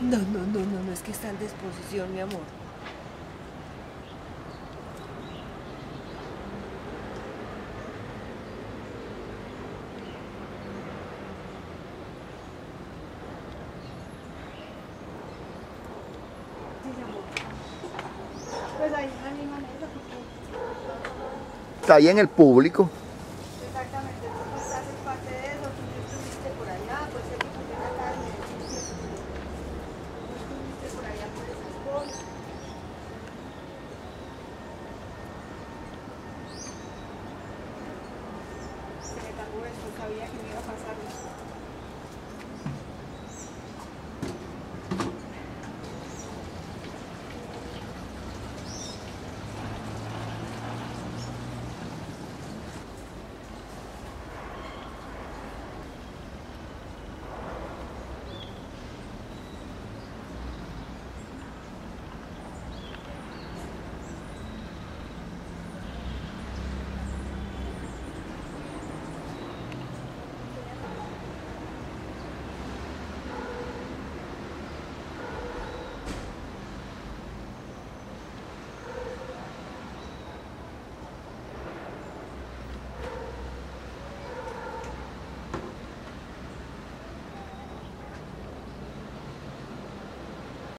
No, no, no, no, no es que está en disposición, mi amor. Pues ahí Está ahí en el público. Cagó esto, sabía